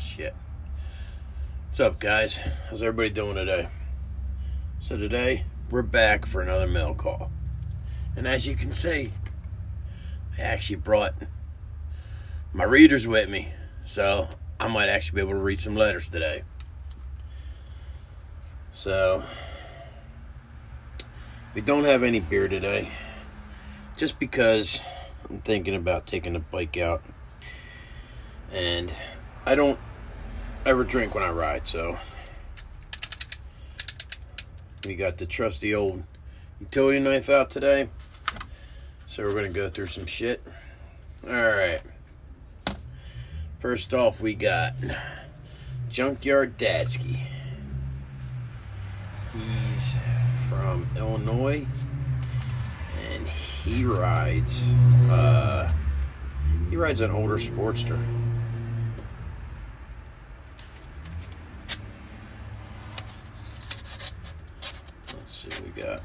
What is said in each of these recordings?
shit. What's up, guys? How's everybody doing today? So today we're back for another mail call, and as you can see, I actually brought my readers with me, so I might actually be able to read some letters today. So we don't have any beer today, just because I'm thinking about taking the bike out, and I don't ever drink when I ride, so we got the trusty old utility knife out today. So we're gonna go through some shit. Alright. First off, we got Junkyard Dadski. He's from Illinois and he rides uh he rides an older Sportster. See what we got.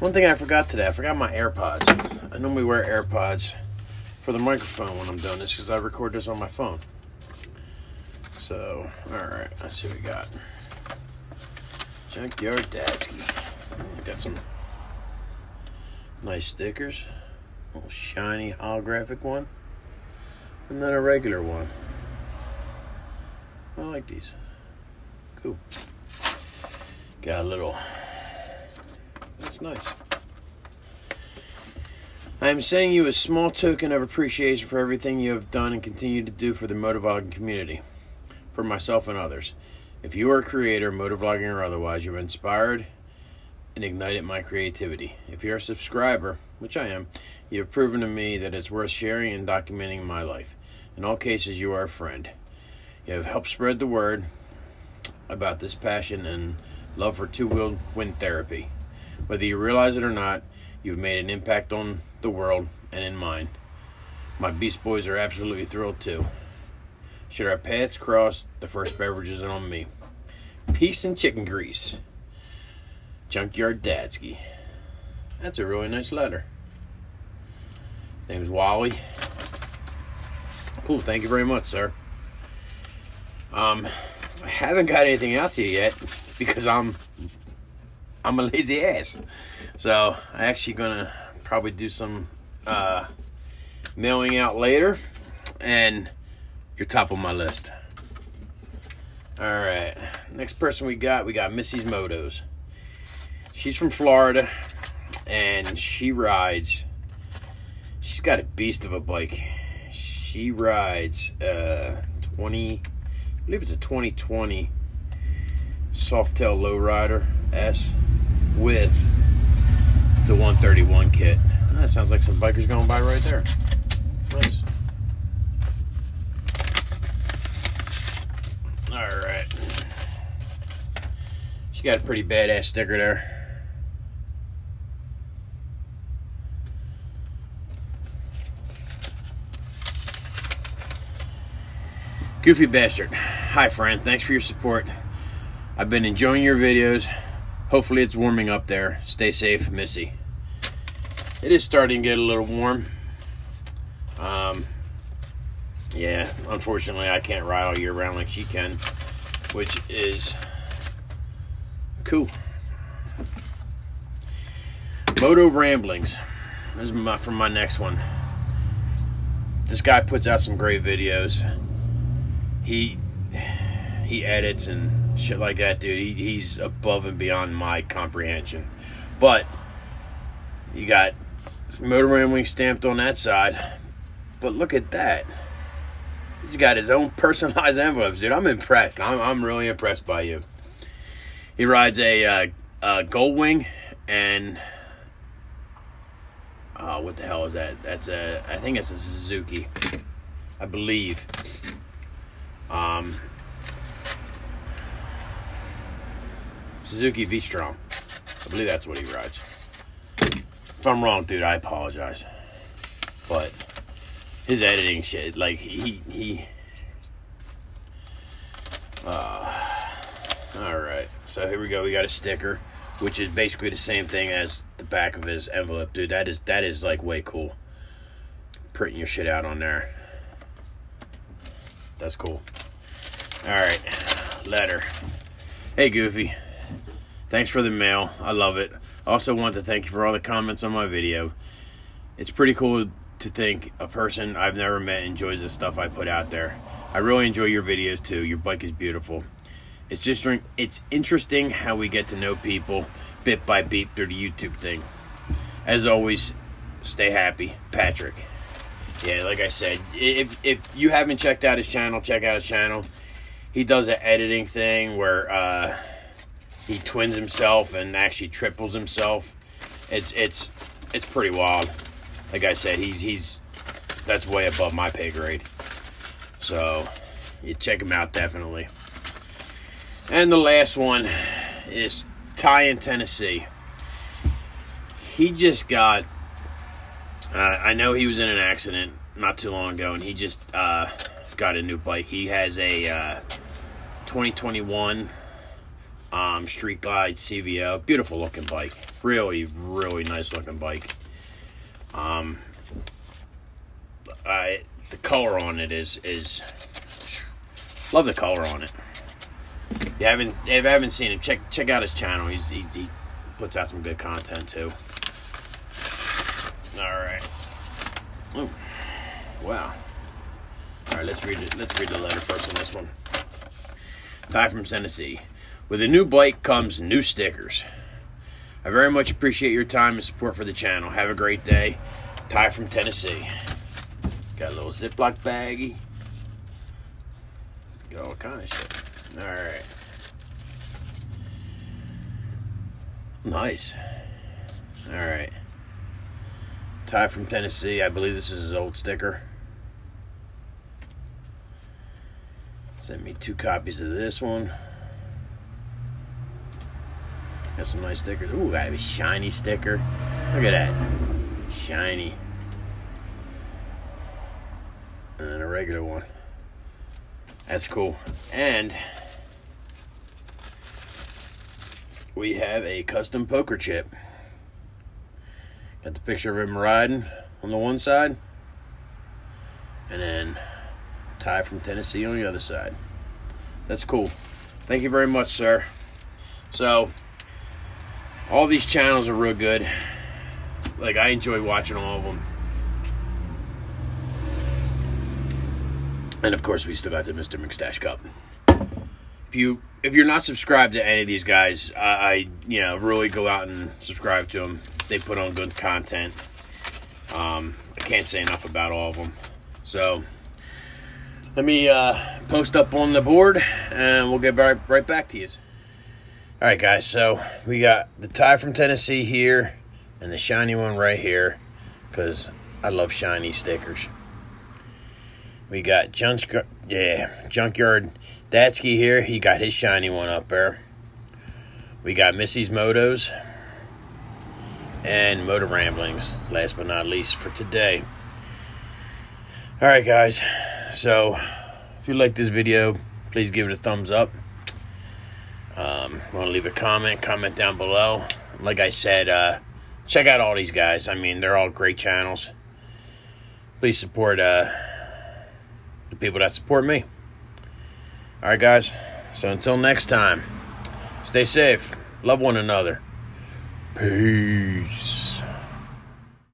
One thing I forgot today, I forgot my AirPods. I normally wear AirPods for the microphone when I'm doing this because I record this on my phone. So, alright, let's see what we got. Junkyard Dadski. Got some nice stickers. A little shiny holographic one. And then a regular one. I like these. Cool. Got a little. That's nice. I am sending you a small token of appreciation for everything you have done and continue to do for the motovlogging community, for myself and others. If you are a creator, motovlogging or otherwise, you've inspired and ignited my creativity. If you're a subscriber, which I am, you have proven to me that it's worth sharing and documenting my life. In all cases, you are a friend. You have helped spread the word about this passion and love for two wheel wind therapy. Whether you realize it or not, you've made an impact on the world and in mine. My Beast Boys are absolutely thrilled too. Should our paths cross, the first beverage is on me. Peace and chicken grease. Junkyard Dadski. That's a really nice letter. His name's Wally. Cool, thank you very much, sir. Um, I haven't got anything out to you yet because I'm I'm a lazy ass. So I'm actually gonna probably do some uh, mailing out later, and you're top of my list. All right, next person we got, we got Missy's Motos. She's from Florida, and she rides. She's got a beast of a bike. She rides uh, 20, I believe it's a 2020 Softail Lowrider S with the 131 kit. Ah, that sounds like some bikers going by right there. Nice. All right. She got a pretty badass sticker there. Goofy Bastard. Hi, friend. Thanks for your support. I've been enjoying your videos. Hopefully it's warming up there. Stay safe, Missy. It is starting to get a little warm. Um, yeah, unfortunately I can't ride all year round like she can, which is cool. Moto Ramblings. This is my, from my next one. This guy puts out some great videos. He he edits and shit like that, dude. He, he's above and beyond my comprehension. But you got Moto Rambling stamped on that side. But look at that. He's got his own personalized envelopes, dude. I'm impressed. I'm, I'm really impressed by you. He rides a, uh, a Goldwing and oh, what the hell is that? That's a I think it's a Suzuki, I believe. Um, Suzuki V-Strom. I believe that's what he rides. If I'm wrong, dude, I apologize. But his editing shit, like he he. Uh, all right, so here we go. We got a sticker, which is basically the same thing as the back of his envelope, dude. That is that is like way cool. printing your shit out on there. That's cool. All right, letter. Hey, Goofy. Thanks for the mail. I love it. I also want to thank you for all the comments on my video. It's pretty cool to think a person I've never met enjoys the stuff I put out there. I really enjoy your videos too. Your bike is beautiful. It's just it's interesting how we get to know people bit by bit through the YouTube thing. As always, stay happy, Patrick. Yeah, like I said, if if you haven't checked out his channel, check out his channel. He does an editing thing where uh, he twins himself and actually triples himself. It's it's it's pretty wild. Like I said, he's he's that's way above my pay grade. So you check him out definitely. And the last one is Ty in Tennessee. He just got. Uh, I know he was in an accident not too long ago, and he just uh, got a new bike. He has a uh, 2021 um, Street Glide CVO. Beautiful looking bike. Really, really nice looking bike. Um, I, the color on it is is love the color on it. If you haven't if you haven't seen him, check check out his channel. He's, he, he puts out some good content too. All right. Ooh. Wow. All right, let's read it. Let's read the letter first on this one. Ty from Tennessee. With a new bike comes new stickers. I very much appreciate your time and support for the channel. Have a great day. Ty from Tennessee. Got a little Ziploc baggie. Got all kind of shit. All right. Nice. All right. Ty from Tennessee. I believe this is his old sticker. Sent me two copies of this one. Got some nice stickers. Ooh, got a shiny sticker. Look at that. Shiny. And a regular one. That's cool. And we have a custom poker chip. Got the picture of him riding on the one side. And then Ty from Tennessee on the other side. That's cool. Thank you very much, sir. So, all these channels are real good. Like I enjoy watching all of them. And of course, we still got the Mr. McStash Cup. If you if you're not subscribed to any of these guys, I, I you know really go out and subscribe to them. They put on good content. Um, I can't say enough about all of them. So let me uh, post up on the board, and we'll get right, right back to you. All right, guys, so we got the Ty from Tennessee here and the shiny one right here because I love shiny stickers. We got junk, yeah, Junkyard Dadski here. He got his shiny one up there. We got Missy's Motos and Moto Ramblings, last but not least for today. All right, guys, so if you like this video, please give it a thumbs up. Um, want to leave a comment, comment down below. Like I said, uh, check out all these guys. I mean, they're all great channels. Please support uh, the people that support me. All right, guys. So until next time, stay safe, love one another. Peace.